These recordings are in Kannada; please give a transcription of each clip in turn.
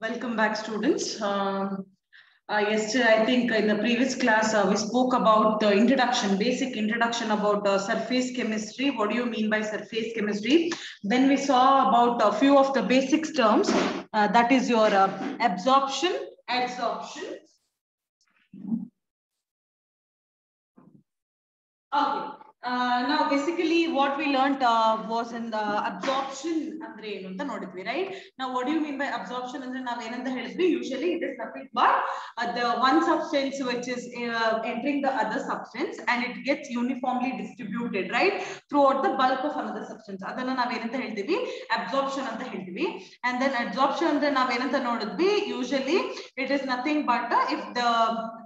welcome back, students. Um, uh, yesterday, I think in the previous class, uh, we spoke about the introduction, basic introduction about uh, surface chemistry. What do you mean by surface chemistry? Then we saw about a few of the basic terms. Uh, that is your uh, absorption, adsorption. Okay. Uh, now basically what we learned uh, was in the absorption ಅಂದ್ರೆ ಏನು ಅಂತ ನೋಡಿದ್ವಿ right now what do you mean by absorption ಅಂದ್ರೆ ನಾವ್ ಏನಂತ ಹೇಳಿದ್ವಿ usually it is nothing but uh, the one substance which is uh, entering the other substance and it gets uniformly distributed right throughout the bulk of another substance ಅದನ್ನ ನಾವ್ ಏನಂತ ಹೇಳ್ತೀವಿ absorption ಅಂತ ಹೇಳ್ತೀವಿ and then adsorption ಅಂದ್ರೆ ನಾವ್ ಏನಂತ ನೋಡಿದ್ವಿ usually it is nothing but uh, if the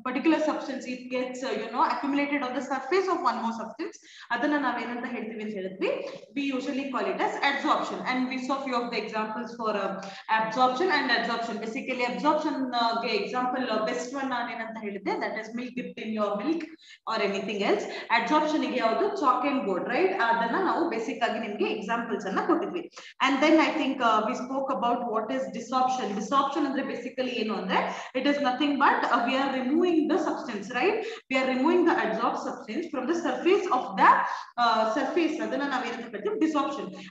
particular substance it gets uh, you know accumulated on the surface of one more substance ಅದನ್ನ ನಾವ್ ಏನಂತ ಹೇಳ್ತೀವಿ ಅಂತ ಹೇಳಿದ್ವಿ we usually call it as adsorption and we saw few of the examples for uh, absorption and adsorption basically absorption uh, ಗೆ example uh, best one ನಾನು ಏನಂತ ಹೇಳಿದ್ದೆ that is milk dipped in your milk or anything else adsorption ಗೆ ಯಾವುದು chalk and board right ಅದನ್ನ ನಾವು ಬೇಸಿಕ್ ಆಗಿ ನಿಮ್ಗೆ ಎಕ್ಸಾಂಪಲ್ಸ್ ಅನ್ನ ಕೊಟ್ಟಿದ್ವಿ and then i think uh, we spoke about what is desorption desorption ಅಂದ್ರೆ basically ಏನು ಅಂದ್ರೆ it is nothing but uh, we are removing the substance right we are removing the adsorbed substance from the surface uh, surface ಅದನ್ನ ನಾವ್ ಏನಂತ ಕರಿತೀವಿ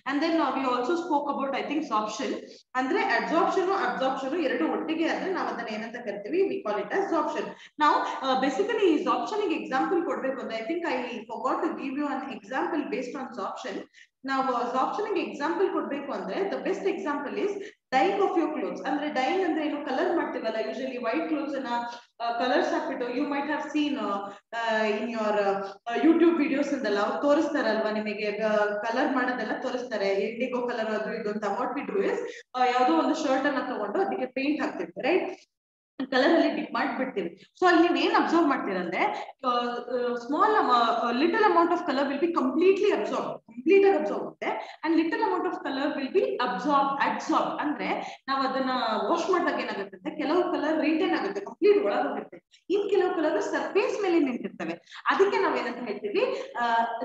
and then uh, we also spoke about i think sorption ಅಂದ್ರೆ adsorption absorption ಎರಡು ಒಟ್ಟಿಗೆ ಆದ್ರೆ ನಾವ್ ಅದನ್ನ ಏನಂತ ಕರಿತೀವಿ call it as sorption now uh, basically ಈ sorption ಗೆ example ಕೊಡ್ಬೇಕು ಅಂದ್ರೆ i think i forgot to give you an example based on sorption ನಾವು sorption ಎಕ್ಸಾಂಪಲ್ ಕೊಡ್ಬೇಕು ಅಂದ್ರೆ the best example is dyeing of your clothes ಅಂದ್ರೆ ಡೈಯಿಂಗ್ ಅಂದ್ರೆ ಏನು? ಕಲರ್ ಮಾಡ್ತೀವಲ್ಲ? ಯೂಶಲಿ ವೈಟ್ ಕ್ಲೋತ್ಸ್ ಅನ್ನ ಕಲರ್ಸ್ ಹಾಕ್ಬಿಟ್ಟು you might have seen in your YouTube videos ಅಂದಲ್ಲ ಅವ್ರು ತೋರಿಸ್ತಾರಲ್ವಾ ನಿಮಗೆ? ಕಲರ್ ಮಾಡೋದೆಲ್ಲ ತೋರಿಸ್ತಾರೆ. ಇಂಡಿಗೋ ಕಲರ್ ಅದು ಇದು ಅಂತ. ವಾಟ್ ವಿ ಡೂ ಇಸ್ ಯಾವುದೋ ಒಂದು ಶರ್ಟ್ ಅನ್ನ ತಗೊಂಡು ಅದಕ್ಕೆ ಪೇಂಟ್ ಹಾಕ್ತಿರ್ತಾರೆ ರೈಟ್ ಕಲರ್ ಅಲ್ಲಿ ಡಿಪ್ ಮಾಡ್ಬಿಡ್ತೀವಿ ಸೊ ಅಲ್ಲಿ ನೀವ್ ಏನ್ observe ಮಾಡ್ತೀರಂದ್ರೆ small little amount of colour will be completely observe complete ಆಗಿ ಅಬ್ಸರ್ವ್ ಆಗುತ್ತೆ and little amount of colour will be absorb absorb ಅಂದ್ರೆ, ನಾವ್ ಅದನ್ನ ವಾಶ್ ಮಾಡಿದಾಗ ಏನಾಗುತ್ತೆ ಅಂದ್ರೆ ಕೆಲವು ಕಲರ್ ರಿಟೈನ್ ಆಗುತ್ತೆ ಕಂಪ್ಲೀಟ್ ಒಳಗೋಗುತ್ತೆ. ಇನ್ ಕೆಲವು ಕಲರ್ ಸರ್ಫೇಸ್ ಮೇಲೆ ನಿಂತಿರ್ತವೆ. ಅದಕ್ಕೆ ನಾವ್ ಏನಂತ ಹೇಳ್ತೀವಿ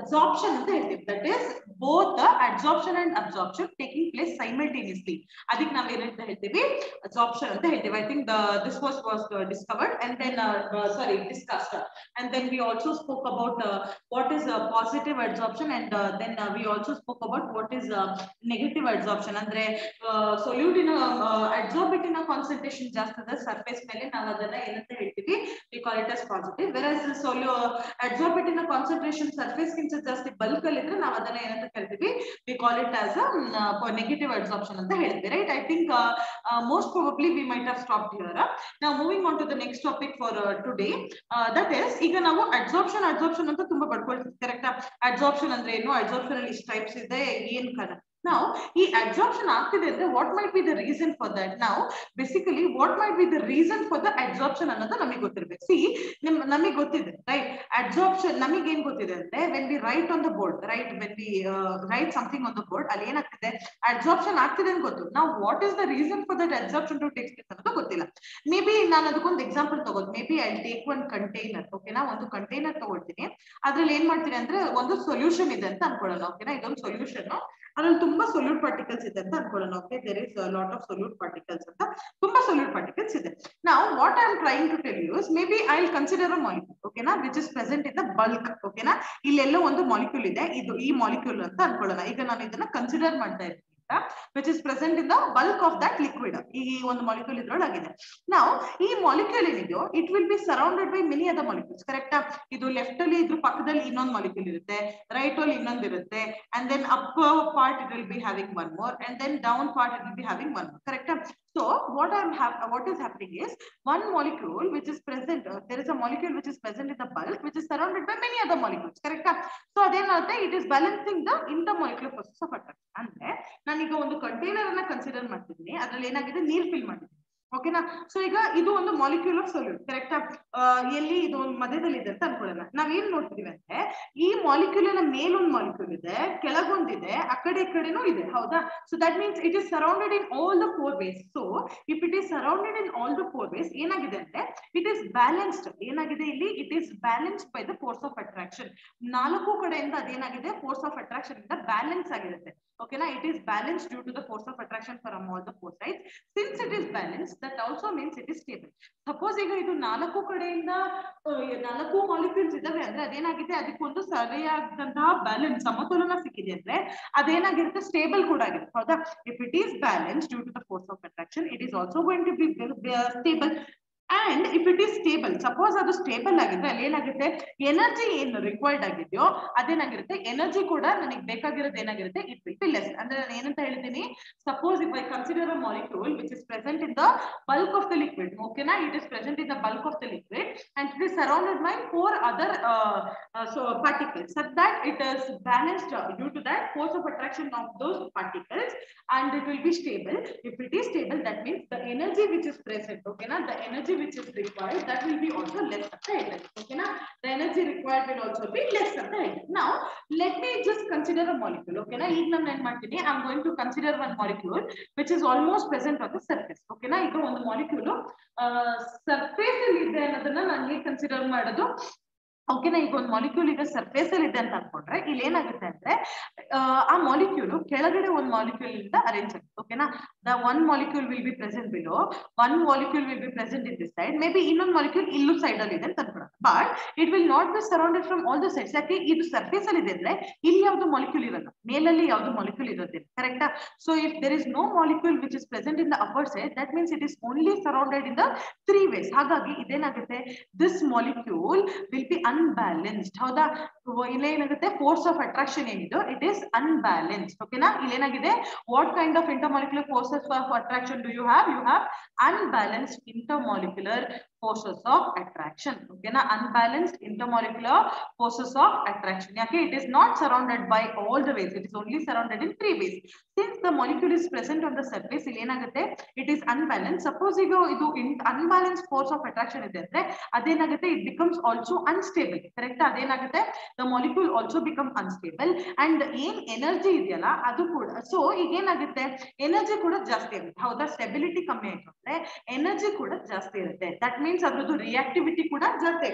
ಅಬ್ಸಾರ್ಪ್ಷನ್ ಅಂತ ಹೇಳ್ತೀವಿ. That is both absorption and absorption taking place simultaneously ಅದಕ್ಕೆ ನಾವ್ ಏನಂತ ಹೇಳ್ತೀವಿ ಅಬ್ಸಾರ್ಪ್ಷನ್ ಅಂತ ಹೇಳ್ತೀವಿ. I think this was was uh, discovered and then uh, uh, sorry discussed and then we also spoke about what is a positive adsorption and then we also spoke about what is negative adsorption ಅಂದ್ರೆ solute in adsorbate in concentration ಜಾಸ್ತಿ ಅದ ಸರ್ಫೇಸ್ ಮೇಲೆ ನಾವು ಅದನ್ನ ಏನಂತ ಹೇಳ್ತೀವಿ we call it as positive whereas solu adsorbate in concentration surface ಗಿಂತ ಜಾಸ್ತಿ ಬಲ್ಕ್ ಅಲ್ಲಿ ಇದ್ರೆ ನಾವು ಅದನ್ನ ಏನಂತ ಕರಿತೀವಿ we call it as a negative adsorption ಅಂತ ಹೇಳ್ತೀವಿ right i think most probably we might have stopped here now moving on to the next topic for today today is ಈಗ ನಾವು ಅಡ್ಸಾರ್ಪ್ಷನ್ ಅಡ್ಸಾರ್ಪ್ಷನ್ ಅಂತ ತುಂಬಾ ಪಡ್ಕೊಳ್ತೀವಿ ಕರೆಕ್ಟಾ ಅಡ್ಸಾರ್ಪ್ಷನ್ ಅಂದ್ರೆ ಏನು? ಅಡ್ಸಾರ್ಪ್ಷನ್ ಅಲ್ಲಿ ಇಷ್ಟು ಟೈಪ್ಸ್ ಇದೆ, ಏನ್ ಕಾರಣ ನಾವು ಈ ಅಬ್ಸಾರ್ಪ್ಷನ್ ಆಗ್ತಿದೆ ಅಂದ್ರೆ what might be the reason for that ನಾವು basically what might be the reason for the absorption ಅನ್ನೋದು ನಮಗೆ ಗೊತ್ತಿರ್ಬೇಕು. ಸಿ ನಿಮ್, ನಮಗೆ ಗೊತ್ತಿದೆ ರೈಟ್ ಅಬ್ಸಾರ್ಪ್ಷನ್ ನಮಗೆ ಏನ್ ಗೊತ್ತಿದೆ ಅಂದ್ರೆ when we write on the board right when we write something on the board ಅಲ್ಲಿ ಏನಾಗ್ತಿದೆ? ಅಬ್ಸಾರ್ಪ್ಷನ್ ಆಗ್ತಿದೆ ಅಂತ ಗೊತ್ತು. ನಾವು what is the reason for that absorption to take ಅನ್ನೋದು ಗೊತ್ತಿಲ್ಲ. ಮೇ ಬಿ ನಾನು ಅದಕ್ಕೊಂದು example ತಗೋದು. Maybe I take one container ಓಕೆನಾ ಒಂದು ಕಂಟೈನರ್ ತಗೊಳ್ತೀನಿ. ಅದ್ರಲ್ಲಿ ಏನ್ ಮಾಡ್ತೀನಿ ಅಂದ್ರೆ, ಒಂದು ಸೊಲ್ಯೂಷನ್ ಇದೆ ಅಂತ ಅನ್ಕೊಳ್ಳೋಣ ಓಕೆನಾ ಇದೊಂದು ಸೊಲ್ಯೂಷನ್ ಅದ್ರಲ್ಲಿ ತುಂಬಾ ಸೊಲ್ಯೂಟ್ ಪಾರ್ಟಿಕಲ್ಸ್ ಇದೆ ಅಂತ ಅನ್ಕೊಳ್ಳೋಣ okay there is lot of solute particles ಅಂತ. ತುಂಬಾ ಸೊಲ್ಯೂಟ್ ಪಾರ್ಟಿಕಲ್ಸ್ ಇದೆ. ನಾವು what I am trying to tell us maybe I consider a molecule ಓಕೆನಾ which is present in the bulk ಓಕೆನಾ ಇಲ್ಲೆಲ್ಲೋ ಒಂದು ಮಾಲಿಕ್ಯೂಲ್ ಇದೆ. ಇದು ಈ ಮಾಲಿಕ್ಯೂಲ್ ಅಂತ ಅನ್ಕೊಳ್ಳೋಣ. ಈಗ ನಾನು ಇದನ್ನ ಕನ್ಸಿಡರ್ ಮಾಡ್ತಾ ಇದ್ದೀನಿ which is present in the bulk of that liquid ಈ ಒಂದು ಮಾಲಿಕ್ಯೂಲ್ ಇದ್ರೊಳಗಿದೆ. ನಾವು ಈ ಮಾಲಿಕ್ಯೂಲ್ ಏನಿದೆಯೋ it will be surrounded by many other molecules correct ಇದು ಲೆಫ್ಟ್ ಅಲ್ಲಿ ಇದ್ರ ಪಕ್ಕದಲ್ಲಿ ಇನ್ನೊಂದು ಮಾಲಿಕ್ಯೂಲ್ ಇರುತ್ತೆ ರೈಟ್ ಅಲ್ಲಿ ಇನ್ನೊಂದು ಇರುತ್ತೆ and then up part it will be having one more and then down part it will be having one more ಕರೆಕ್ಟಾ So what I'm what is happening is one molecule which is present uh, there is a molecule which is present in the bulk which is surrounded by many other molecules correct so ಅದೇನಂತೆ it is balancing the intermolecular process of attraction ಅಂದ್ರೆ ನಾನೀಗ ಒಂದು ಕಂಟೈನರ್ ಅನ್ನ ಕನ್ಸಿಡರ್ ಮಾಡ್ತಿದ್ದೀನಿ ಅದ್ರಲ್ಲಿ ಏನಾಗಿದೆ ನೀರ್ ಫಿಲ್ ಮಾಡಿದ್ದೀನಿ ಓಕೆನಾ ಸೊ ಈಗ ಇದು ಒಂದು ಮಾಲಿಕ್ಯೂಲ್ ಆಫ್ ಸೊಲ್ಯೂಟ್ ಕರೆಕ್ಟಾ ಎಲ್ಲಿ ಇದು ಒಂದು ಮಧ್ಯದಲ್ಲಿ ಇದೆ ಅಂತ ಅನ್ಕೊಳ್ಳೋಣ. ನಾವ್ ಏನ್ ನೋಡ್ತೀವಿ ಅಂದ್ರೆ, ಈ ಮಾಲಿಕ್ಯೂಲಿನ ಮೇಲೊಂದು ಮಾಲಿಕ್ಯೂಲ್ ಇದೆ, ಕೆಳಗೊಂದಿದೆ, ಆ ಕಡೆ ಈ ಕಡೆನೂ ಇದೆ, ಹೌದಾ? So that means it is surrounded in all the four ways so if it is surrounded in all the four ways ಏನಾಗಿದೆ ಅಂದ್ರೆ ಇಟ್ ಇಸ್ ಬ್ಯಾಲೆನ್ಸ್ಡ್ ಏನಾಗಿದೆ ಇಲ್ಲಿ? It is balanced by the force of attraction ನಾಲ್ಕು ಕಡೆಯಿಂದ ಅದೇನಾಗಿದೆ? ಫೋರ್ಸ್ ಆಫ್ ಅಟ್ರಾಕ್ಷನ್ ಇಂದ ಬ್ಯಾಲೆನ್ಸ್ ಆಗಿರುತ್ತೆ. ಓಕೆನಾ it is balance due to the force of attraction from all the four sides since it is balance that also means it is stable suppose ಈಗ ಇದು ನಾಲ್ಕು ಕಡೆಯಿಂದ ನಾಲ್ಕು ಮಾಲಿಕ್ಯೂಲ್ಸ್ ಇದಾವೆ ಅಂದ್ರೆ ಅದೇನಾಗಿದೆ? ಅದಕ್ಕೊಂದು ಸರಿಯಾದಂತಹ ಬ್ಯಾಲೆನ್ಸ್ ಸಮತೋಲನ ಸಿಕ್ಕಿದೆ ಅಂದ್ರೆ ಅದೇನಾಗಿರುತ್ತೆ? ಸ್ಟೇಬಲ್ ಕೂಡ ಆಗಿರುತ್ತೆ. ಹೌದಾ? If it is balance due to the force of attraction it is also going to be stable and if it is stable suppose ಅದು ಸ್ಟೇಬಲ್ ಆಗಿದ್ರೆ ಅಲ್ಲಿ ಏನಾಗುತ್ತೆ ಎನರ್ಜಿ ಏನು ರಿಕ್ವೈರ್ಡ್ ಆಗಿದೆಯೋ ಅದೇನಾಗಿರುತ್ತೆ ಎನರ್ಜಿ ಕೂಡ ನನಗೆ ಬೇಕಾಗಿರೋದು ಏನಾಗಿರುತ್ತೆ ಇಟ್ ವಿಲ್ ಬಿ ಲೆಸ್ ಅಂದ್ರೆ ನಾನು ಏನಂತ ಹೇಳ್ತೀನಿ suppose if I consider a molecule which is present in the bulk of the liquid ಓಕೆನಾ it is present in the bulk of the liquid and it is surrounded by four other uh, uh, so particles such that it is balanced uh, due to that force of attraction of those particles and it will be stable if it is stable that means the energy which is present the which is required that will be also less ಅಂತ ಹೇಳ್ತಾರೆ okay na the energy required will also be less ಅಂತ ಹೇಳ್ತಾರೆ now let me just consider a molecule okay na I'm going to consider one molecule which is almost present on the surface okay na ಈಗ ಒಂದು molecule surface ಅಲ್ಲಿ ಇದೆ ಅನ್ನೋದನ್ನ ನಾನು ಹೇಗೆ ಕನ್ಸಿಡರ್ ಮಾಡೋದು ಓಕೆನಾ ಈಗ ಒಂದು ಮಾಲಿಕ್ಯೂಲ್ ಈಗ ಸರ್ಫೇಸ್ ಅಲ್ಲಿ ಇದೆ ಅಂತ ಅನ್ಕೊಂಡ್ರೆ ಇಲ್ಲಿ ಏನಾಗುತ್ತೆ ಅಂದ್ರೆ ಆ, ಮಾಲಿಕ್ಯೂಲ್ ಕೆಳಗಡೆ ಒಂದು ಮಾಲಿಕ್ಯೂಲ್ ಇಂದ ಅರೇಂಜ್ ಆಗುತ್ತೆ. ಓಕೆನಾ the one molecule will be present below one molecule will be present in this side maybe ಇನ್ನೊಂದು ಮಾಲಿಕ್ಯೂಲ್ ಇಲ್ಲೂ ಸೈಡ್ ಅಲ್ಲಿ ಇದೆ ಅಂತ ಅನ್ಕೊಳ್ಳೋಣ. But it will not be surrounded from all the sides ಯಾಕೆ? ಇದು ಸರ್ಫೇಸ್ ಅಲ್ಲಿ ಇದೆ ಅಂದ್ರೆ ಇಲ್ಲಿ ಯಾವ್ದು ಮಾಲಿಕ್ಯೂಲ್ ಇರಲ್ಲ. ಮೇಲಲ್ಲಿ ಯಾವ್ದು ಮಾಲಿಕ್ಯೂಲ್ ಇರೋದಿಲ್ಲ ಕರೆಕ್ಟಾ so if there is no molecule which is present in the upper side that means it is only surrounded in the three ways ಹಾಗಾಗಿ ಇದೇನಾಗುತ್ತೆ? This molecule will be unbalanced ಹೌದಾ? ಇಲ್ಲೇನಾಗುತ್ತೆ ಫೋರ್ಸ್ ಆಫ್ ಅಟ್ರಾಕ್ಷನ್ ಏನಿದು? ಇಟ್ ಇಸ್ ಅನ್ಬ್ಯಾಲೆನ್ಸ್ಡ್ ಓಕೆನಾ ಇಲ್ಲೇನಾಗಿದೆ what kind of intermolecular forces of attraction do you have you have unbalanced intermolecular forces of attraction okay na unbalanced intermolecular forces of attraction Okay, it is not surrounded by all the ways it is only surrounded in three ways since the molecule is present on the surface it is unbalanced suppose you idu unbalanced force of attraction andre ಅದೇನಾಗುತ್ತೆ it becomes also unstable correct the molecule also become unstable and ಏನ್ ಎನರ್ಜಿ ಇದೆಯಲ್ಲ ಅದು ಕೂಡ ಸೊ ಈಗ ಏನಾಗುತ್ತೆ ಎನರ್ಜಿ ಕೂಡ ಜಾಸ್ತಿ ಆಗುತ್ತೆ ಹೌದಾ ಸ್ಟೆಬಿಲಿಟಿ ಕಮ್ಮಿ ಆಯ್ತು ಅಂದ್ರೆ ಎನರ್ಜಿ ಕೂಡ ಜಾಸ್ತಿ ಇರುತ್ತೆ ಅದ್ರದ್ದು ರಿಯಾಕ್ಟಿವಿಟಿ ಕೂಡ ಜಾಸ್ತಿ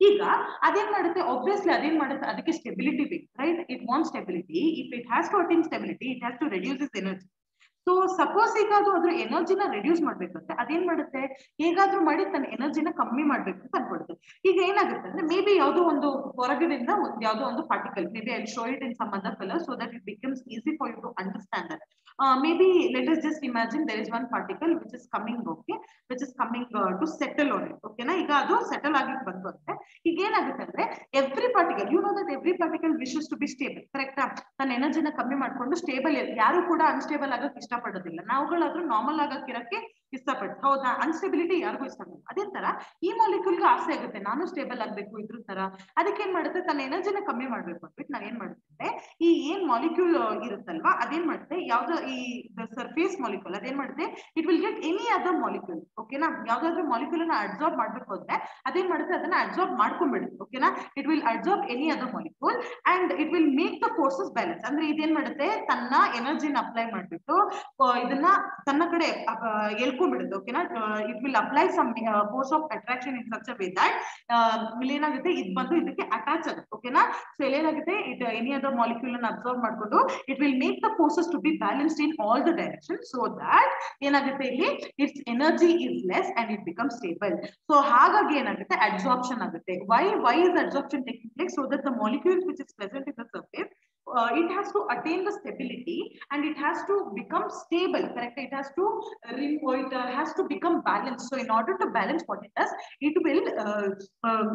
ಈಗ ಅದೇನ್ ಮಾಡುತ್ತೆ? ಒಬ್ವಿಯಸ್ಲಿ ಅದೇನ್ ಮಾಡುತ್ತೆ? ಅದಕ್ಕೆ ಸ್ಟೆಬಿಲಿಟಿ ಬೇಕು right it want stability if it has to attain stability it has to reduce is energy so suppose ಈಗ ಅದು ಅದ್ರ ಎನರ್ಜಿನ ರೆಡ್ಯೂಸ್ ಮಾಡ್ಬೇಕಂತೆ ಅದೇನ್ ಮಾಡುತ್ತೆ? ಹೇಗಾದ್ರೂ ಮಾಡಿ ತನ್ನ ಎನರ್ಜಿನ ಕಮ್ಮಿ ಮಾಡ್ಬೇಕು ಅಂತ ಅನ್ಕೊಡುತ್ತೆ ಈಗ ಏನಾಗುತ್ತೆ ಅಂದ್ರೆ ಮೇ ಬಿ ಯಾವುದೋ ಒಂದು ಹೊರಗಿನಿಂದ ಒಂದು ಯಾವುದೋ ಒಂದು particle maybe I show it in some other colour so that it becomes easy for you to understand that maybe let us just imagine there is one particle which is coming okay which is coming to settle on it ಓಕೆನಾ ಈಗ ಅದು ಸೆಟಲ್ ಆಗಿ ಬಂತು ಅಂದ್ರೆ ಈಗ ಏನಾಗುತ್ತೆ ಅಂದ್ರೆ every particle you know that every particle wishes to be stable ಕರೆಕ್ಟಾ ತನ್ನ ಎನರ್ಜಿನ ಕಮ್ಮಿ ಮಾಡ್ಕೊಂಡು ಸ್ಟೇಬಲ್ ಯಾರು ಕೂಡ ಅನ್ಸ್ಟೇಬಲ್ ಆಗಕ್ ಇಷ್ಟಪಡೋದಿಲ್ಲ. ನಾವುಗಳಾದ್ರೂ ನಾರ್ಮಲ್ ಆಗಕ್ಕಿರಕ್ಕೆ ಇಷ್ಟಪಡ್ತೀವಿ ಹೌದಾ? ಅನ್ಸ್ಟೇಬಿಲಿಟಿ ಯಾರಿಗೂ ಇಷ್ಟ ಅದೇ ತರ ಈ ಮಾಲಿಕ್ಯೂಲ್ಗೆ ಆಸೆ ಆಗುತ್ತೆ, ನಾನು ಸ್ಟೇಬಲ್ ಆಗ್ಬೇಕು ಇದ್ರ ತರ. ಅದಕ್ಕೆ ಏನ್ ಮಾಡುತ್ತೆ? ತನ್ನ ಎನರ್ಜಿನ ಕಮ್ಮಿ ಮಾಡ್ಬೇಕು ಅಂದ್ಬಿಟ್ಟು ನಾವ್ ಏನ್ ಮಾಡುತ್ತೆ? ಈ ಏನ್ ಮಾಲಿಕ್ಯೂಲ್ ಇರುತ್ತಲ್ವಾ ಅದೇನ್ ಮಾಡುತ್ತೆ ಯಾವ್ದು ಈ ಸರ್ಫೇಸ್ ಮಾಲಿಕ್ಯೂಲ್ ಅದೇನ್ ಮಾಡುತ್ತೆ it will get any other molecule ಓಕೆನಾ ಯಾವ್ದಾದ್ರು ಮಾಲಿಕ್ಯೂಲ್ ಅನ್ನ ಅಬ್ಸಾರ್ಬ್ ಮಾಡ್ಬೇಕು ಅಂದ್ರೆ ಅದೇನ್ ಮಾಡುತ್ತೆ? ಅದನ್ನ ಅಬ್ಸಾರ್ಬ್ ಮಾಡ್ಕೊಂಡ್ಬಿಡುತ್ತೆ ಓಕೆನಾ it will absorb any other molecule and it will make the forces balance ಅಂದ್ರೆ ಇದೇನ್ ಮಾಡುತ್ತೆ? ತನ್ನ ಎನರ್ಜಿನ ಅಪ್ಲೈ ಮಾಡ್ಬಿಟ್ಟು ಇದನ್ನ ತನ್ನ ಕಡೆ ಎಳ್ಕೊಂಡ್ಬಿಡುತ್ತೆ ಓಕೆನಾ it will apply some force of attraction in such that ಇಲ್ಲಿ ಏನಾಗುತ್ತೆ? ಇದ್ ಬಂದು ಇದಕ್ಕೆ ಅಟ್ಯಾಚ್ ಆಗುತ್ತೆ ಓಕೆನಾ ಸೊ ಏನಾಗುತ್ತೆ? ಇಟ್ ಎನಿ ಅದರ್ ಮಾಲಿಕ್ಯೂಲ್ ಅನ್ನ ಅಬ್ಸರ್ವ್ ಮಾಡ್ಕೊಂಡು it will make the forces to be balanced in all the direction so that ಏನಾಗುತ್ತೆ ಇಲ್ಲಿ? Its energy is less and it become stable so ಹಾಗಾಗಿ ಏನಾಗುತ್ತೆ? ಅಬ್ಸಾರ್ಪ್ಷನ್ ಆಗುತ್ತೆ. Why why is absorption taking place so that the molecules which is present in the surface uh, it has to attain the stability and it has to become stable correct? It has to uh, re- it uh, has to become balanced. So in order to balance what it does it will uh, um,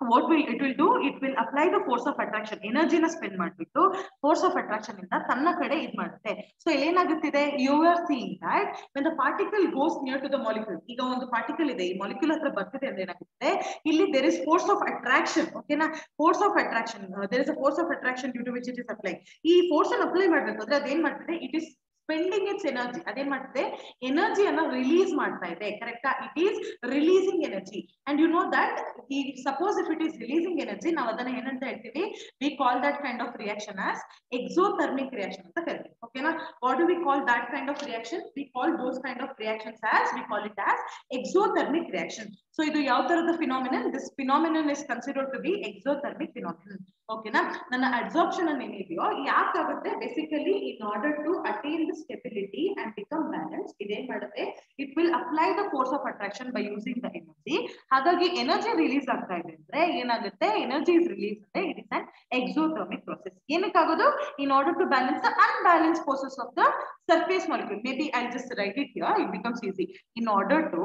what will, it will do? It will apply the force of attraction. ಎನರ್ಜಿನ ಸ್ಪೆಂಡ್ ಮಾಡ್ಬಿಟ್ಟು ಫೋರ್ಸ್ ಆಫ್ ಅಟ್ರಾಕ್ಷನ್ ಇಂದ ತನ್ನ ಕಡೆ ಇದ್ ಮಾಡುತ್ತೆ. ಸೊ ಏನಾಗುತ್ತಿದೆ? You are seeing that when the particle goes near to the molecule ಈಗ ಒಂದು ಪಾರ್ಟಿಕಲ್ ಇದೆ, ಈ ಮಾಲಿಕ್ಯೂಲ್ ಹತ್ರ ಬರ್ತಿದೆ ಅಂದ್ರೆ ಏನಾಗುತ್ತೆ ಇಲ್ಲಿ there is force of attraction ಓಕೆನಾ force of attraction there is a force of attraction due to which it is apply ಈ ಫೋರ್ಸ್ ಅನ್ನು ಅಪ್ಲೈ ಮಾಡ್ಬೇಕು ಅಂದ್ರೆ ಅದೇನ್ ಮಾಡ್ತಿದೆ? It is spending its energy ಅದೇ ಮಾಡ್ತಿದೆ. ಎನರ್ಜಿಯನ್ನ ರಿಲೀಸ್ ಮಾಡ್ತಾ ಇದೆ. ಕರೆಕ್ಟಾ it is releasing energy and you know that ಈ suppose if it is releasing energy ನಾವು ಅದನ್ನ ಏನಂತ ಹೇಳ್ತೀವಿ? We call that kind of reaction as exothermic reaction ಅಂತ ಕರಿತೀವಿ ಓಕೆನಾ what do we call that kind of reaction we call those kind of reactions as we call it as exothermic reaction so ಇದು ಯಾವ ತರದ phenomenon this phenomenon is considered to be exothermic phenomenon ಓಕೆನಾ ನನ್ನ ಅಬ್ಸಾರ್ಪ್ಷನ್ ಅನ್ನು ಏನಿದೆಯೋ ಯಾಕಾಗುತ್ತೆ basically in order to attain the stability and become balance ಇದೇನ್ ಮಾಡುತ್ತೆ it will apply the force of attraction by using the energy ಹಾಗಾಗಿ ಎನರ್ಜಿ ರಿಲೀಸ್ ಆಗ್ತಾ ಇದೆ ಅಂದ್ರೆ ಏನಾಗುತ್ತೆ? ಎನರ್ಜಿ ಇಸ್ ರಿಲೀಸ್ ಅಂದ್ರೆ it is an exothermic process ಏನಕ್ಕಾಗೋದು in order to balance the unbalance forces of the surface molecule maybe I just write it here it becomes easy in order to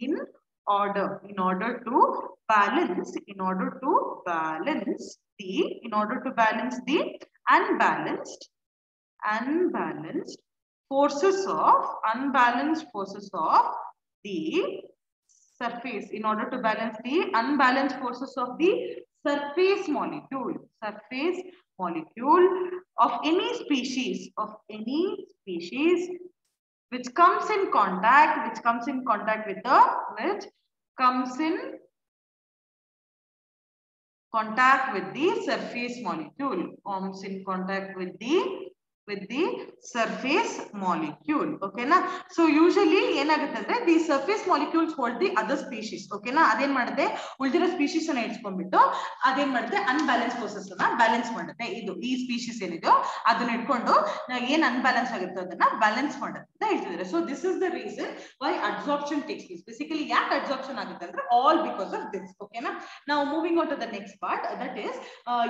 in order. In order to balance in order to balance the in order to balance the unbalanced unbalanced forces of unbalanced forces of the surface. In order to balance the unbalanced forces of the surface molecule surface molecule of any species of any species which comes in contact which comes in contact with the which comes in contact with the surface molecule comes in contact with the with the surface molecule, okay na? So, usually ಏನಾಗುತ್ತೆ the surface molecules hold the other species, okay na? ಅದೇನ್ ಮಾಡುತ್ತೆ? ಉಳಿದಿರೋ ಸ್ಪೀಶೀಸ್ ಅನ್ನ ಇಟ್ಕೊಂಡ್ಬಿಟ್ಟು ಅದೇನ್ ಮಾಡುತ್ತೆ? ಅನ್ಬ್ಯಾಲೆನ್ಸ್ ಪ್ರೋಸೆಸ್ ಅನ್ನ ಬ್ಯಾಲೆನ್ಸ್ ಮಾಡುತ್ತೆ. ಇದು, ಈ ಸ್ಪೀಶೀಸ್ ಏನಿದೆಯೋ ಅದನ್ನ ಇಟ್ಕೊಂಡು ಏನ್ ಅನ್ಬ್ಯಾಲೆನ್ಸ್ ಆಗುತ್ತೆ ಅದನ್ನ ಬ್ಯಾಲೆನ್ಸ್ ಮಾಡುತ್ತೆ ಹೇಳ್ತಿದ್ದಾರೆ so this is the reason why absorption takes place basically ಯಾಕೆ ಅಬ್ಸಾರ್ಪ್ಷನ್ ಆಗುತ್ತೆ ಅಂದ್ರೆ ಆಲ್ ಬಿಕಾಸ್ ಆಫ್ ದಿಸ್ ಓಕೆನಾ ನಾವು moving out to the next part that is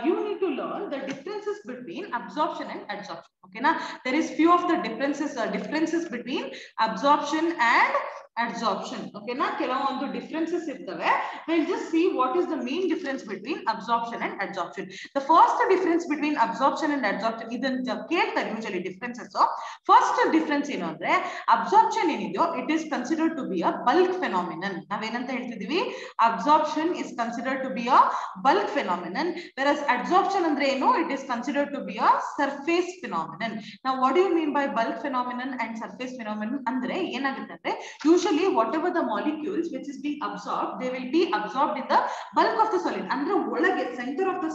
you need to learn the differences between absorption and absorption okay na? There is few of the differences uh, differences between absorption and okay na ಕೆಲವೊಂದು differences ಇರ್ತವೆ we'll just see what is the main difference between absorption and adsorption the first difference between absorption and adsorption ಇದನ್ನ ಕೇಳ್ತಾರೆ usually differences first difference ಏನು ಅಂದ್ರೆ absorption ಏನಿದೆಯೋ it is considered to be a bulk phenomenon ನಾವೇನಂತ ಹೇಳ್ತಿದೀವಿ absorption is considered to be a bulk phenomenon whereas adsorption ಅಂದ್ರೆ ಏನು is considered to be a surface phenomenon now what do you mean by bulk phenomenon and surface phenomenon ಅಂದ್ರೆ ಏನಾಗುತ್ತೆ ಅಂದ್ರೆ usually whatever the molecules which is being absorbed they will be absorbed in the bulk of the solid ಅಂದ್ರೆ ಒಳಗೆ ಸೆಂಟರ್ ಆಫ್ ದ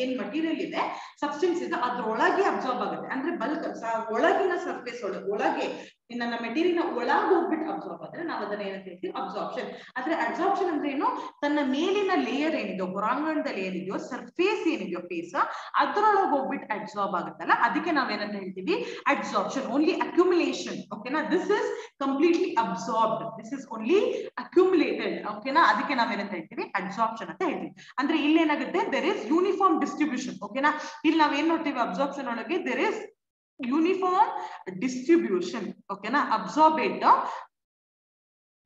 ಏನ್ ಮಟೀರಿಯಲ್ ಇದೆ ಸಬ್ಸ್ಟೆನ್ಸ್ ಇದೆ ಅದ್ರೊಳಗೆ ಅಬ್ಸಾರ್ಬ್ ಆಗುತ್ತೆ ಅಂದ್ರೆ ಬಲ್ಕ್ ಒಳಗಿನ ಸರ್ಫೇಸ್ ಒಳಗೆ ಒಳಗೆ ನನ್ನ ಮೆಟೀರಿಯಲ್ ಒಳಗೆ ಹೋಗ್ಬಿಟ್ಟು ಅಬ್ಸಾರ್ಬ್ ಆದ್ರೆ ನಾವು ಅದನ್ನ ಏನಂತ ಹೇಳ್ತೀವಿ? ಅಬ್ಸಾರ್ಪ್ಷನ್ ಆದ್ರೆ ಅಬ್ಸಾರ್ಪ್ಷನ್ ಅಂದ್ರೆ ಏನು? ತನ್ನ ಮೇಲಿನ ಲೇಯರ್ ಏನಿದೆಯೋ, ಹೊರಾಂಗಣದ ಲೇಯರ್ ಇದೆಯೋ ಸರ್ಫೇಸ್ ಏನಿದೆಯೋ ಫೇಸ್ ಅದ್ರೊಳಗೆ ಹೋಗ್ಬಿಟ್ಟು ಅಬ್ಸಾರ್ಬ್ ಆಗುತ್ತಲ್ಲ? ಅದಕ್ಕೆ ನಾವೇನಂತ ಹೇಳ್ತೀವಿ? ಅಬ್ಸಾರ್ಪ್ಷನ್ ಓನ್ಲಿ ಅಕ್ಯುಮುಲೇಷನ್ ಓಕೆನಾ this is completely absorbed this is only accumulated ಓಕೆನಾ ಅದಕ್ಕೆ ನಾವೇನಂತ ಹೇಳ್ತೀವಿ? ಅಬ್ಸಾರ್ಪ್ಷನ್ ಅಂತ ಹೇಳ್ತೀವಿ. ಅಂದ್ರೆ ಇಲ್ಲಿ ಏನಾಗುತ್ತೆ ದೆರ್ ಇಸ್ ಯೂನಿಫಾರ್ಮ್ ಡಿಸ್ಟ್ರಿಬ್ಯೂಷನ್ ಓಕೆನಾ ಇಲ್ಲಿ ನಾವೇನ್ ನೋಡ್ತೀವಿ? ಅಬ್ಸಾರ್ಪ್ಷನ್ ಒಳಗೆ ದೆರ್ ಇಸ್ ಯೂನಿಫಾರ್ಮ್ ಡಿಸ್ಟ್ರಿಬ್ಯೂಷನ್ ಓಕೆನಾ ಅಬ್ಸಾರ್ಬೇಟ್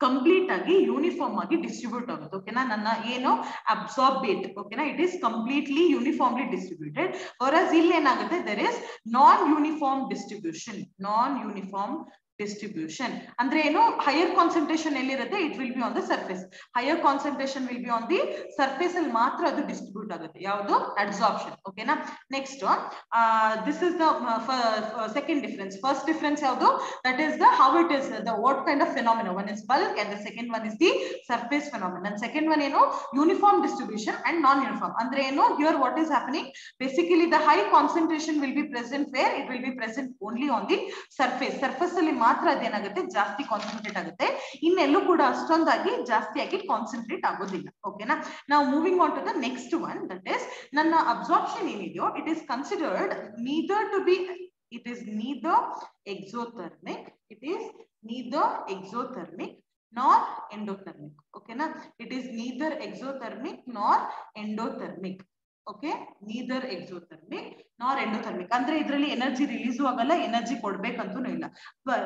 ಕಂಪ್ಲೀಟ್ ಆಗಿ ಯೂನಿಫಾರ್ಮ್ ಆಗಿ ಡಿಸ್ಟ್ರಿಬ್ಯೂಟ್ ಆಗುತ್ತೆ ಓಕೆನಾ ನನ್ನ ಏನು ಅಬ್ಸಾರ್ಬೇಟ್ ಓಕೆನಾ it is completely uniformly distributed whereas ಇಲ್ಲಿ ಏನಾಗುತ್ತೆ there is non uniform distribution non uniform distribution ಅಂದ್ರೆ ಏನು? ಹೈಯರ್ ಕಾನ್ಸಂಟ್ರೇಷನ್ ಎಲ್ಲಿರುತ್ತೆ? It will be on the surface higher concentration will be on the surface ಅಲ್ಲಿ ಮಾತ್ರ ಅದು ಡಿಸ್ಟ್ರಿಬ್ಯೂಟ್ ಆಗುತ್ತೆ. ಯಾವುದು? ಅಬ್ಸಾರ್ಪ್ಷನ್ ಓಕೆನಾ next this is the second difference first difference ಯಾವುದು? That is the how it is the what kind of phenomena one is bulk and the second one is the surface phenomena second one ಏನು? Uniform distribution and non uniform ಅಂದ್ರೆ ಏನು? Here what is happening basically the high concentration will be present where it will be present only on the surface surface ಅಲ್ಲಿ ಮಾತ್ರ ಅದೇನಾಗುತ್ತೆ? ಜಾಸ್ತಿ ಕಾನ್ಸಂಟ್ರೇಟ್ ಆಗುತ್ತೆ. ಇನ್ನೆಲ್ಲೂ ಕೂಡ ಅಷ್ಟೊಂದಾಗಿ ಜಾಸ್ತಿ ಆಗಿ ಕಾನ್ಸಂಟ್ರೇಟ್ ಆಗೋದಿಲ್ಲ. ಓಕೆನಾ ನಾವು moving on to the next one that is ನನ್ನ ಅಬ್ಸಾರ್ಪ್ಷನ್ ಏನಿದೆಯೋ it is considered neither to be it is neither exothermic it is neither exothermic nor endothermic. Okay na it is exothermic nor endothermic. Okay neither exothermic nor endothermic ಅಂದ್ರೆ ಇದರಲ್ಲಿ ಎನರ್ಜಿ ರಿಲೀಸ್ ಆಗಲ್ಲ ಎನರ್ಜಿ ಕೊಡ್ಬೇಕಂತೂ ಇಲ್ಲ.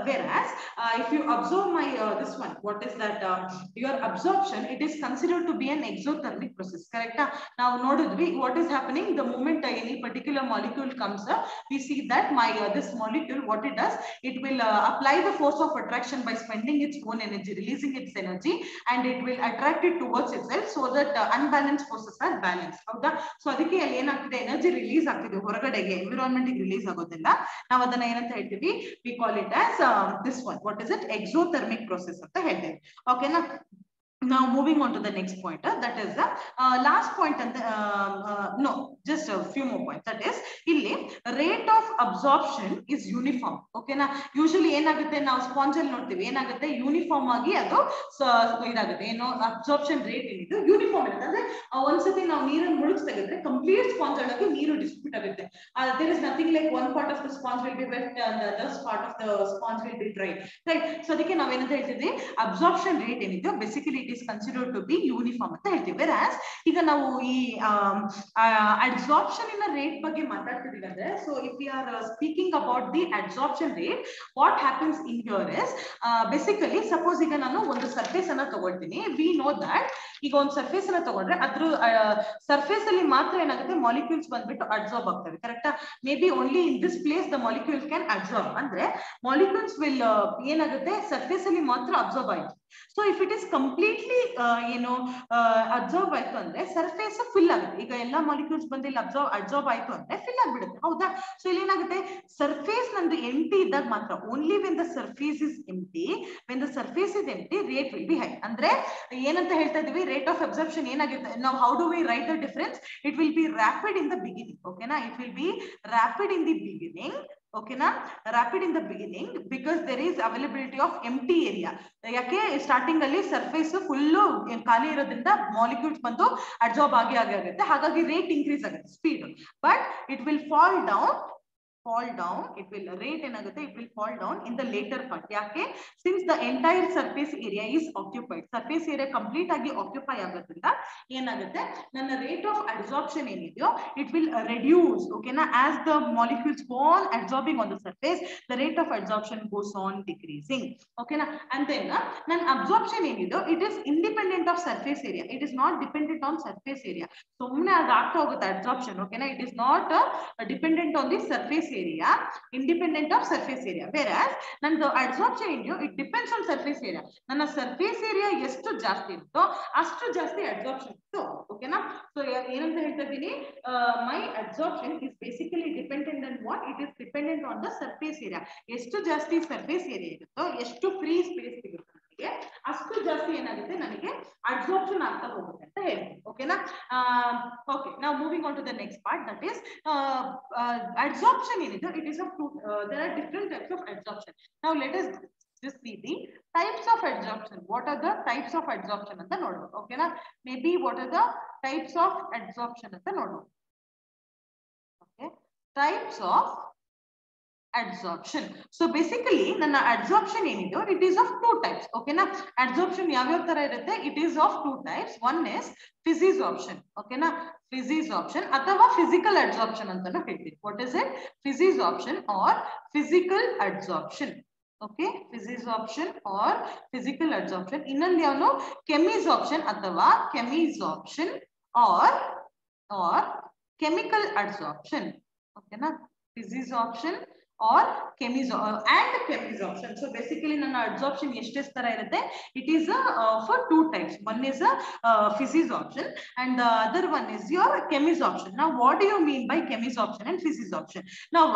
Whereas if you observe my this one what is that your absorption it is considered to be an exothermic process ಕರೆಕ್ಟಾ ನಾವು ನೋಡಿದ್ವಿ what is happening the moment any particular molecule comes we see that my this molecule what it does it will apply the force of attraction by spending its own energy releasing its energy and it will attract it towards itself so that unbalance forces are balance ಹೌದಾ? ಸೊ ಅದಕ್ಕೆ ಅಲ್ಲಿ ಏನಾಗ್ತಿದೆ? ಎನರ್ಜಿ ರಿಲೀಸ್ ಆಗ್ತಿದೆ. ಹೊರಗಡೆಗೆ ಎನ್ವಿರಾನ್ಮೆಂಟ್ ರಿಲೀಸ್ ಆಗೋದಿಲ್ಲ. ನಾವು ಅದನ್ನ ಏನಂತ ಹೇಳ್ತೀವಿ? We call it as this one what is it exothermic process ಅಂತ ಹೇಳ್ತೇವೆ. ಓಕೆನಾ now moving on to the next point uh, that is the uh, last point and the, uh, uh, no just a few more points. That is ಇಲ್ಲಿ rate of absorption is uniform. ಓಕೆನಾ ಯೂಶಲಿ ಏನಾಗುತ್ತೆ? ನಾವು ಸ್ಪಾಂಜ್ ಅಲ್ಲಿ ನೋಡ್ತೀವಿ. ಏನಾಗುತ್ತೆ? ಯೂನಿಫಾರ್ಮ್ ಆಗಿ ಅದು ಇದಾಗುತ್ತೆ. ಏನೋ ಅಬ್ಸಾರ್ಪ್ಷನ್ ರೇಟ್ ಏನಿದು? ಯೂನಿಫಾರ್ಮ್ ಇರುತ್ತೆ. ಅಂದ್ರೆ ಒಂದ್ಸತಿ ನಾವು ನೀರನ್ನು ಮುಳುಗ್ಸ್ ತೆಗೆದ್ರೆ ಕಂಪ್ಲೀಟ್ ಸ್ಪಾಂಜ್ ಒಳಗೆ ನೀರು ಡಿಸ್ಟ್ರಿಬ್ಯೂಟ್ ಆಗುತ್ತೆ. There is nothing like one part of the sponge will be wet other part of the sponge will be dry right so ಅದಕ್ಕೆ ನಾವೇನಂತ ಹೇಳ್ತಿದ್ವಿ? ಅಬ್ಸಾರ್ಪ್ಷನ್ ರೇಟ್ ಏನಿದೆಯೋ basically it is considered to be uniform ಅಂತ ಹೇಳ್ತೀವಿ. ವೆರಾಸ್ ಈಗ ನಾವು ಈ ಅಬ್ಸಾರ್ಪ್ಷನ್ ಇನ್ ರೇಟ್ ಬಗ್ಗೆ ಮಾತಾಡ್ತಿದೀವಿ ಅಂದ್ರೆ so if you are speaking about the absorption rate what happens in your is basically suppose ಈಗ ನಾನು ಒಂದು ಸರ್ಫೇಸ್ ಅನ್ನ ತಗೊಳ್ತೀನಿ. ವಿ ನೋ ದಟ್ ಈಗ ಒಂದು ಸರ್ಫೇಸ್ ಅನ್ನ ತಗೊಂಡ್ರೆ ಅದ್ರ ಸರ್ಫೇಸ್ ಅಲ್ಲಿ ಮಾತ್ರ ಏನಾಗುತ್ತೆ ಮಾಲಿಕ್ಯೂಲ್ಸ್ ಬಂದ್ಬಿಟ್ಟು ಅಬ್ಸಾರ್ಬ್ ಆಗ್ತವೆ. ಕರೆಕ್ಟಾ maybe only in this place the molecule can absorb ಅಂದ್ರೆ ಮಾಲಿಕ್ಯೂಲ್ಸ್ ವಿಲ್ ಏನಾಗುತ್ತೆ ಸರ್ಫೇಸ್ ಅಲ್ಲಿ ಮಾತ್ರ ಅಬ್ಸಾರ್ಬ್ ಆಯ್ತು. So if it is completely ಏನು ಅಬ್ಸರ್ವ್ ಆಯ್ತು ಅಂದ್ರೆ ಸರ್ಫೇಸ್ ಫಿಲ್ ಆಗುತ್ತೆ. ಈಗ ಎಲ್ಲಾ ಮಾಲಿಕ್ಯೂಲ್ಸ್ ಬಂದು ಇಲ್ಲಿ ಅಬ್ಸರ್ವ್ ಅಬ್ಸರ್ವ್ ಆಯ್ತು ಅಂದ್ರೆ ಫಿಲ್ ಆಗ್ಬಿಡುತ್ತೆ. ಹೌದಾ? ಸೊ ಇಲ್ಲಿ ಏನಾಗುತ್ತೆ ಸರ್ಫೇಸ್ ನಂದು ಎಂಟಿ ಇದ್ದಾಗ ಮಾತ್ರ only when the surface is empty when the surface is empty rate will be high ಅಂದ್ರೆ ಏನಂತ ಹೇಳ್ತಾ ಇದೀವಿ ರೇಟ್ ಆಫ್ ಅಬ್ಸರ್ಪ್ಷನ್ ಏನಾಗುತ್ತೆ ನಾವು how do we write the difference it will be rapid in the beginning ಓಕೆನಾ it will be rapid in the beginning ಓಕೆನಾ rapid in the beginning because there is availability of empty area ಯಾಕೆ? ಸ್ಟಾರ್ಟಿಂಗ್ ಅಲ್ಲಿ ಸರ್ಫೇಸ್ ಫುಲ್ಲು ಖಾಲಿ ಇರೋದ್ರಿಂದ ಮಾಲಿಕ್ಯೂಲ್ಸ್ ಬಂದು ಅಬ್ಸಾರ್ಬ್ ಆಗಿ ಆಗಿ ಆಗುತ್ತೆ. ಹಾಗಾಗಿ ರೇಟ್ ಇನ್ಕ್ರೀಸ್ ಆಗುತ್ತೆ speed but it will fall down fall down it will rate ಏನಾಗುತ್ತೆ it will fall down in the later part ಯಾಕೆ since the entire surface area is occupied surface area complete occupy ಆಗೋದ್ರಿಂದ ಏನಾಗುತ್ತೆ ನನ್ನ rate of absorption ಏನಿದೆಯೋ it will reduce ಓಕೆನಾ as the molecules fall absorbing on the surface the rate of absorption goes on decreasing ಓಕೆನಾ and then ನನ್ನ absorption ಏನಿದೆಯೋ it is independent of surface area it is not dependent on surface area ಸುಮ್ಮನೆ ಅದು ಆಗ್ತಾ ಹೋಗುತ್ತೆ absorption ಓಕೆನಾ it is not uh, dependent on the surface area independent of surface area. Whereas, ನಂದು ಅಬ್ಸಾರ್ಪ್ಷನ್ ಇದೆಯೋ it depends on surface area ನನ್ನ ಸರ್ಫೇಸ್ ಏರಿಯಾ ಎಷ್ಟು ಜಾಸ್ತಿ ಇರುತ್ತೋ ಅಷ್ಟು ಜಾಸ್ತಿ ಅಬ್ಸಾರ್ಪ್ಷನ್ ಇತ್ತು. ಓಕೆನಾ ಸೊ ಏನಂತ ಹೇಳ್ತಾ ಇದ್ದೀನಿ? My absorption is basically dependent on what it is dependent on the surface area ಎಷ್ಟು ಜಾಸ್ತಿ ಸರ್ಫೇಸ್ ಏರಿಯಾ ಇರುತ್ತೋ, ಎಷ್ಟು ಫ್ರೀ ಸ್ಪೇಸ್ ಸಿಗುತ್ತೆ? ನನಗೆ ಅಷ್ಟು ಜಾಸ್ತಿ ಏನಾಗುತ್ತೆ? ನನಗೆ ಅಬ್ಸಾರ್ಪ್ಷನ್ ಆಗ್ತಾ ಹೋಗುತ್ತೆ ಅಂತ ಹೇಳ್ತೀನಿ ಓಕೆನಾ ಓಕೆ ನಾವು moving on to the next part that is absorption ಏನಿದೆ? It is of two there are different types of absorption ನಾವು let us just see the types of absorption what are the types of absorption ಅಂತ ನೋಡುವ ಓಕೆನಾ maybe what are the types of absorption ಅಂತ ನೋಡುವ okay types of absorption so basically ನನ್ನ ಅಬ್ಸಾರ್ಪ್ಷನ್ ಏನಿದೆ it is of two types ಓಕೆನಾ ಅಬ್ಸಾರ್ಪ್ಷನ್ ಯಾವ್ಯಾವ ತರ ಇರುತ್ತೆ? It is of two types one is physisorption ಓಕೆನಾ ಫಿಸಿಸ್ ಆಪ್ಷನ್ ಅಥವಾ ಫಿಸಿಕಲ್ ಅಬ್ಸಾರ್ಪ್ಷನ್ ಅಂತಾನು ಹೇಳ್ತೀವಿ. What is it physisorption or physical absorption okay physisorption or physical absorption ಇನ್ನೊಂದು ಯಾವನು ಕೆಮಿಸ್ ಆಪ್ಷನ್ ಅಥವಾ ಕೆಮಿಸ್ option or or chemical absorption ಓಕೆನಾ physisorption R ಕೆಮಿಸ್ and ಕೆಮಿಸ್ option so basically ನನ್ನ ಅಬ್ಸಾರ್ಪ್ಷನ್ ಎಷ್ಟೆಷ್ಟು ತರ ಇರುತ್ತೆ it is for two types one is physisorption and the other one is your chemisorption ನಾವು what you mean by chemisorption and physisorption ನಾವು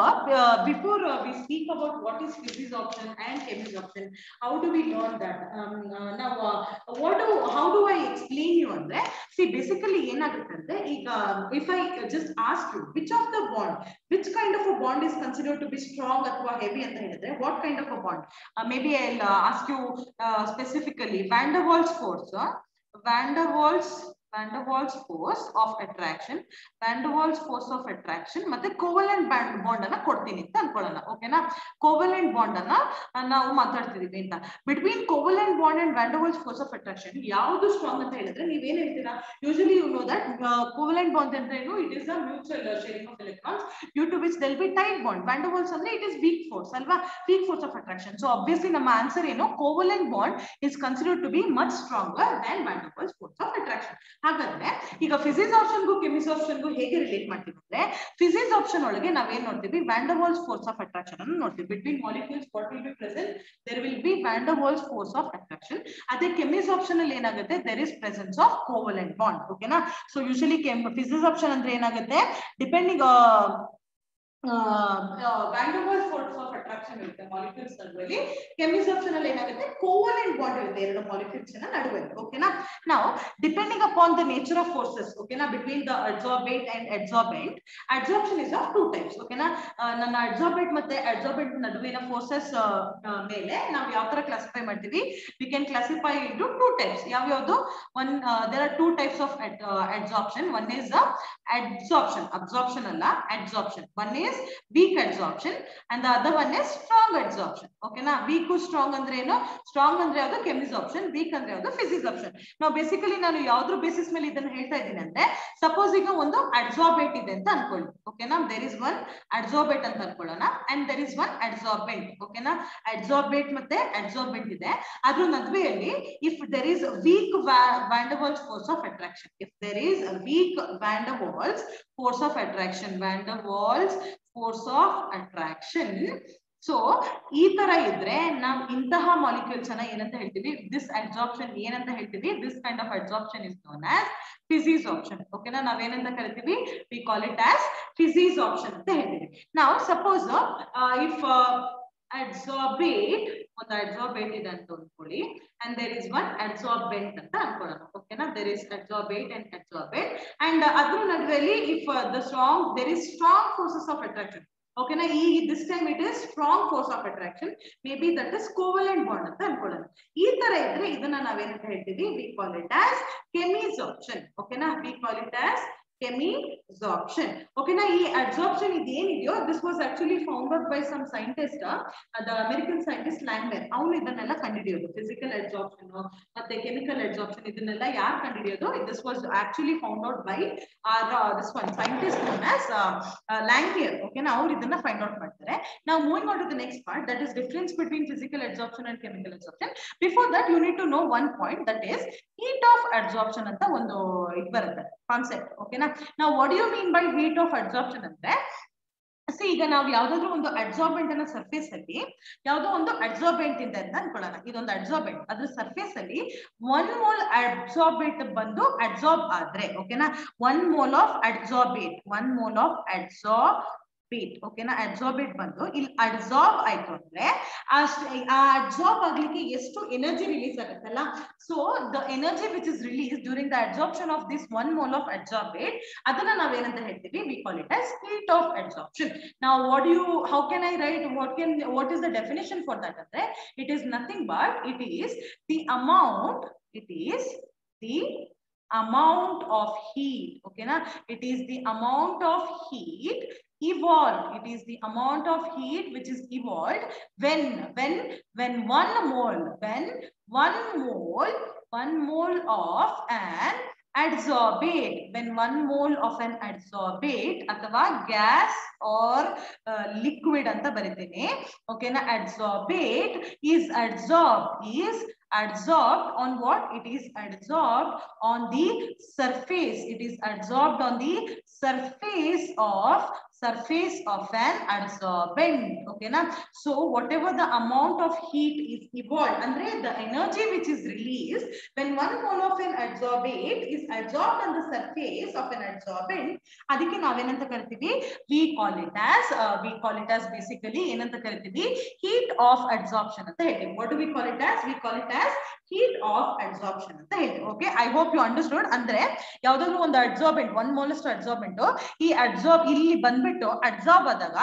before we speak about what is physisorption and chemisorption how do we learn that ನಾವು what do how do I explain you ಅಂದ್ರೆ ಸಿ ಬೇಸಿಕಲಿ ಏನಾಗುತ್ತೆ ಅಂದ್ರೆ ಈಗ if I just ask you which of the bond which kind of a bond is consider to be strong ಅಥವಾ ಹೆವಿ ಅಂತ ಹೇಳಿದ್ರೆ what kind of a bond may be I ask you specifically van der Waals force van der Waals van der Waals attraction, of attraction Waals force of attraction ಮತ್ತೆ ಕೋವಲೆಂಟ್ ಬ್ಯಾಂಡ್ ಬಾಂಡ್ ಅನ್ನ ಕೊಡ್ತೀನಿ ಅಂತ ಅನ್ಕೊಳ್ಳೋಣ ಓಕೆನಾ ಕೋವಲೆಂಟ್ ಬಾಂಡ್ ಅನ್ನ ನಾವು ಮಾತಾಡ್ತಿದೀವಿ ಅಂತ. Between covalent bond and van der Waals force of attraction ಯಾವುದು ಸ್ಟ್ರಾಂಗ್ ಅಂತ ಹೇಳಿದ್ರೆ ನೀವೇನ್ ಹೇಳ್ತೀರಾ? Usually you know that covalent bond ಅಂದ್ರೆ ಏನು? It is a mutual sharing of electrons due to which there'll be tight bond van der Waals ಅಂದ್ರೆ ಇಟ್ ಇಸ್ ವೀಕ್ ಫೋರ್ಸ್ ಅಲ್ವಾ? Weak force of attraction so obviously ನಮ್ಮ ಆನ್ಸರ್ ಏನು? Covalent bond is considered to be much stronger than van der Waals force of attraction ಹಾಗಾದ್ರೆ ಈಗ ಫಿಸಿಕ್ಸ್ ಆಪ್ಷನ್ಗೂ ಕೆಮಿಸ್ ಆಪ್ಷನ್ಗೂ ಹೇಗೆ ರಿಲೇಟ್ ಮಾಡ್ತೀವಿ ಅಂದ್ರೆ ಫಿಸಿಕ್ಸ್ ಆಪ್ಷನ್ ಒಳಗೆ ನಾವೇನ್ ನೋಡ್ತೀವಿ? ವ್ಯಾಂಡರ್ವಾಲ್ಸ್ ಫೋರ್ಸ್ ಆಫ್ ಅಟ್ರಾಕ್ಷನ್ ಅನ್ನು ನೋಡ್ತೀವಿ. Between molecules what will be present there will be van der Waals force of attraction ಅದೇ ಕೆಮಿಸ್ ಆಪ್ಷನ್ ಅಲ್ಲಿ ಏನಾಗುತ್ತೆ? There is presence of covalent bond ಓಕೆನಾ so usually chem physisorption ಅಂದ್ರೆ ಏನಾಗುತ್ತೆ? Depending van der Waals force of attraction ಇರುತ್ತೆ ಮಾಲಿಕ್ಯೂಲ್ಸ್ ನಡುವೆ ಕೆಮಿಸಪ್ಷನ್ ಅಲ್ಲಿ ಏನಾಗುತ್ತೆ? ಕೋವಲೆಂಟ್ ಬಾಂಡ್ ಇರುತ್ತೆ ಎರಡು ಮಾಲಿಕ್ಯೂಲ್ಸ್ ನಡುವೆ ಓಕೆನಾ ನಾವು depending upon the nature of forces ಓಕೆನಾ between the absorbent and adsorbent adsorption is of two types ಓಕೆನಾ ನನ್ನ ಅಬ್ಸಾರ್ಬೆಂಟ್ ಮತ್ತೆ ಅಡ್ಸಾರ್ಬೆಂಟ್ ನಡುವಿನ ಫೋರ್ಸಸ್ ಮೇಲೆ ನಾವು ಯಾವ ತರ ಕ್ಲಾಸಿಫೈ ಮಾಡ್ತೀವಿ? We can classify into two types ಯಾವ ಯಾವ್ದು? One there are two types of adsorption one is adsorption. Absorption ಅಲ್ಲ, adsorption. One is weak adsorption and the other one is strong adsorption. ಓಕೆನಾ ವೀಕ್ ಸ್ಟ್ರಾಂಗ್ ಅಂದ್ರೆ ಏನು? ಸ್ಟ್ರಾಂಗ್ ಅಂದ್ರೆ ಯಾವ್ದು? ಕೆಮಿಸ್ ಆಪ್ಷನ್ ವೀಕ್ ಅಂದ್ರೆ ಯಾವ್ದು? ಫಿಸಿಕ್ಸ್ ಆಪ್ಷನ್ ನಾವು ಬೇಸಿಕಲಿ ನಾನು ಯಾವ್ದ್ರ ಬೇಸಿಸ್ ಮೇಲೆ ಇದನ್ನ ಹೇಳ್ತಾ ಇದ್ದೀನಿ ಅಂದ್ರೆ ಸಪೋಸ್ ಈಗ ಒಂದು ಅಡ್ಸಾರ್ಬೇಟ್ ಇದೆ ಅಂತ ಅನ್ಕೊಳ್ಳಿ. ಓಕೆನಾ ದೇರ್ ಇಸ್ ಒನ್ ಅಡ್ಸಾರ್ಬೇಟ್ ಅಂತ ಅನ್ಕೊಳ್ಳೋಣ. And there is one adsorbent ಓಕೆನಾ ಅಡ್ಸಾರ್ಬೇಟ್ ಮತ್ತೆ ಅಡ್ಸಾರ್ಬೆಂಟ್ ಇದೆ. ಅದ್ರ ನಡುವೆಯಲ್ಲಿ if there is weak van der Waals force of attraction if there is weak van der Waals force of attraction van der Waals force of attraction so ಈ ತರ ಇದ್ರೆ ನಾವು ಇಂತಹ ಮಾಲಿಕ್ಯೂಲ್ಸ್ ಅನ್ನ ಏನಂತ ಹೇಳ್ತೀವಿ? ದಿಸ್ ಅಬ್ಸಾರ್ಪ್ಷನ್ ಏನಂತ ಹೇಳ್ತೀವಿ? This kind of absorption is known as physisorption ಓಕೆನಾ ನಾವೇನಂತ ಕರಿತೀವಿ? We call it as physisorption ಅಂತ ಹೇಳ್ತೀವಿ. ನಾವು ಸಪೋಸ್ ಇಫ್ ಅಡ್ಸಾರ್ಬೇಟ್ ಒಂದು ಅಡ್ಸಾರ್ಬೇಟ್ ಇದೆ ಅಂತ ಅನ್ಕೊಳ್ಳಿ and there is one adsorbent ಅಂತ ಅನ್ಕೊಳ್ಳೋಣ. ಓಕೆನಾ there is adsorbate and adsorbent and ಅದ್ರ ನಡುವೆಯಲ್ಲಿ if the strong there is strong forces of attraction ಓಕೆನಾ ಈ this time it is strong force of attraction maybe that is covalent bond ಅಂತ ಅನ್ಕೊಳ್ಳೋಣ ಈ ತರ ಇದ್ರೆ ಇದನ್ನ ನಾವೇನಂತ ಹೇಳ್ತೀವಿ we call it as chemisorption ಓಕೆನಾ we call it as chemisorption ಓಕೆನಾ ಈ absorption ಇದೇನಿದೆಯೋ this was actually founded by some scientist ಅದ ಅಮೆರಿಕನ್ ಸೈಂಟಿಸ್ಟ್ ಲ್ಯಾಂಗ್ವೇರ್ ಅವನು ಇದನ್ನೆಲ್ಲ ಕಂಡುಹಿಡಿಯೋದು ಫಿಸಿಕಲ್ ಅಬ್ಸಾರ್ಪ್ಷನ್ ಮತ್ತೆ ಕೆಮಿಕಲ್ ಅಬ್ಸಾರ್ಪ್ಷನ್ ಇದನ್ನೆಲ್ಲ ಯಾರು ಕಂಡುಹಿಡಿಯೋದು this was actually found out by or this one scientist as Langmuir ಓಕೆನಾ ಅವ್ರು ಇದನ್ನ ಫೈಂಡ್ ಔಟ್ ಮಾಡ್ತಾರೆ. ನಾವು moving on the next part that is difference between physical absorption and chemical absorption before that you need to know one point that is heat of absorption ಅಂತ ಒಂದು ಇದು ಬರುತ್ತೆ ಕಾನ್ಸೆಪ್ಟ್ ಓಕೆನಾ ನಾವು what you mean by heat of absorption ಅಂದ್ರೆ? ಸಿ ಈಗ ನಾವು ಯಾವ್ದಾದ್ರು ಒಂದು ಅಬ್ಸಾರ್ಬೆಂಟ್ ಅನ್ನ ಸರ್ಫೇಸ್ ಅಲ್ಲಿ, ಯಾವ್ದೋ ಒಂದು ಅಬ್ಸಾರ್ಬೆಂಟ್ ಇದೆ ಅಂತ ಅನ್ಕೊಳ್ಳೋಣ. ಇದೊಂದು ಅಬ್ಸಾರ್ಬೆಂಟ್ ಅದ್ರ ಸರ್ಫೇಸ್ ಅಲ್ಲಿ ಒನ್ ಮೋಲ್ ಅಬ್ಸಾರ್ಬೆಂಟ್ ಬಂದು ಅಬ್ಸಾರ್ಬ್ ಆದ್ರೆ ಓಕೆನಾ one mole of absorbate one mole of adsorbate ಓಕೆನಾ ಅಡ್ಸಾರ್ಬೇಟ್ ಬಂದು ಇಲ್ಲಿ ಅಡ್ಸಾರ್ಬ್ ಆಯ್ತು ಅಂದ್ರೆ, ಆ ಅಡ್ಸಾರ್ಬ್ ಆಗ್ಲಿಕ್ಕೆ ಎಷ್ಟು ಎನರ್ಜಿ ರಿಲೀಸ್ ಆಗುತ್ತಲ್ಲ so the energy which is release during the adsorption of this one mole of adsorbate ಅದನ್ನ ನಾವೇನಂತ ಹೇಳ್ತೀವಿ? We call it as heat of adsorption ನಾವು what you how can I write what can what is the definition for that ಅಂದ್ರೆ it is nothing but it is the amount it is the amount of heat, okay, na? It is the amount of heat evolved it is the amount of heat which is evolved when when when one mole when one mole one mole of an adsorbate when one mole of an adsorbate ಅಥವಾ gas or uh, liquid ಅಂತ ಬರಿತೀನಿ ಓಕೆನಾ adsorbate is adsorbed is adsorbed on what it is adsorbed on the surface it is adsorbed on the surface of surface of an adsorbent okay na so whatever the amount of heat is evolved andre the energy which is released when one mole of an adsorbate is adsorbed on the surface of an adsorbent ಅದಕ್ಕೆ ನಾವೇನಂತ ಕರಿತೀವಿ as uh, we call it as basically ಏನಂತ ಕರಿತೀವಿ heat of adsorption ಅಂತ ಹೇಳ್ತೀವಿ we call it as we call it as heat of adsorption ಅಂತ ಹೇಳ್ತೀವಿ okay I hope you understood ಅಂದ್ರೆ ಯಾವ್ದಾದ್ರು ಒಂದು ಅಡ್ಸಾರ್ಬೆಂಟ್ ಒನ್ ಮೋಲಸ್ಟ್ ಅಡ್ಸಾರ್ಬೆಂಟ್ ಈ ಅಡ್ಸಾರ್ಬ್ ಇಲ್ಲಿ ಬಂದ್ಬಿಟ್ಟು ಅಡ್ಸಾರ್ಬ್ ಆದಾಗ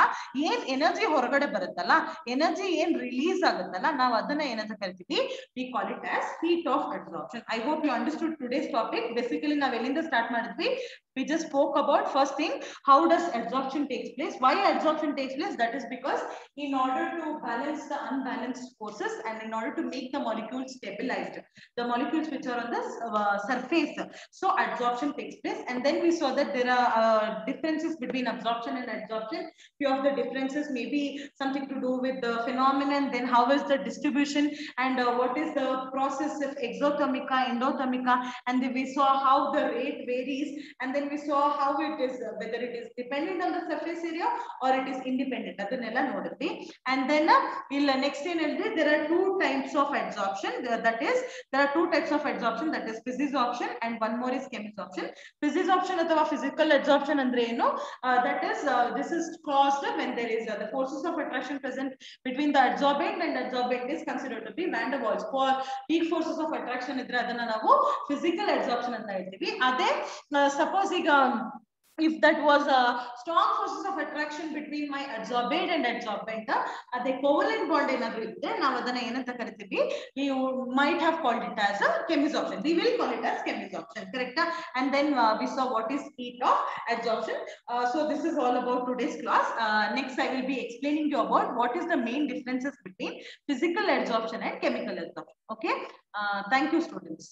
ಏನ್ ಎನರ್ಜಿ ಹೊರಗಡೆ ಬರುತ್ತಲ್ಲ ಎನರ್ಜಿ ಏನ್ ರಿಲೀಸ್ ಆಗುತ್ತಲ್ಲ ನಾವು ಅದನ್ನ ಏನಂತ ಕರಿತೀವಿ we call it as heat of adsorption I hope you understood today's topic basically ನಾವ್ ಎಲ್ಲಿಂದ ಸ್ಟಾರ್ಟ್ ಮಾಡಿದ್ವಿ we just spoke about first thing how does adsorption takes place why adsorption takes place that is because in order to balance the unbalanced forces and in order to make the molecules stabilized the molecules which are on the uh, surface so adsorption takes place and then we saw that there are uh, differences between absorption and adsorption. Few of the differences may be something to do with the phenomenon, then how is the distribution and uh, what is the process of exothermica, endothermica, and then we saw how the rate varies, and then we saw how it is, uh, whether it is dependent on the surface area or it is independent. ಅದನ್ನೆಲ್ಲ ನೋಡಿದ್ವಿ. And then uh, ಇಲ್ಲ next ಏನಂದ್ರೆ there are two types of adsorption. There- That is, there are two types of adsorption. That is physisorption and one more is chemisorption. Physisorption ಅಥವಾ physical adsorption ಅಂದ್ರೆ ಏನು? Uh, that is, uh, this is caused when there is uh, the forces of attraction present between the adsorbent and adsorbent is considered to be van der Waals. For peak forces of attraction ಇದ್ರೆ ಅದನ್ನ ನಾವು physical adsorption ಅಂತ ಹೇಳ್ತೀವಿ. ಅದೇ ಸಪೋಸ್ ಈಗ if that was a strong forces of attraction between my adsorbate and adsorbent ಅದೇ covalent bond ಏನಾದ್ರು ಇದ್ರೆ ನಾವು ಅದನ್ನ ಏನಂತ ಕರಿತೀವಿ you might have called it as a chemisorption we will call it as chemisorption correct and then uh, we saw what is heat of adsorption uh, so this is all about today's class uh, next i will be explaining you about what is the main differences between physical adsorption and chemical adsorption okay uh, thank you students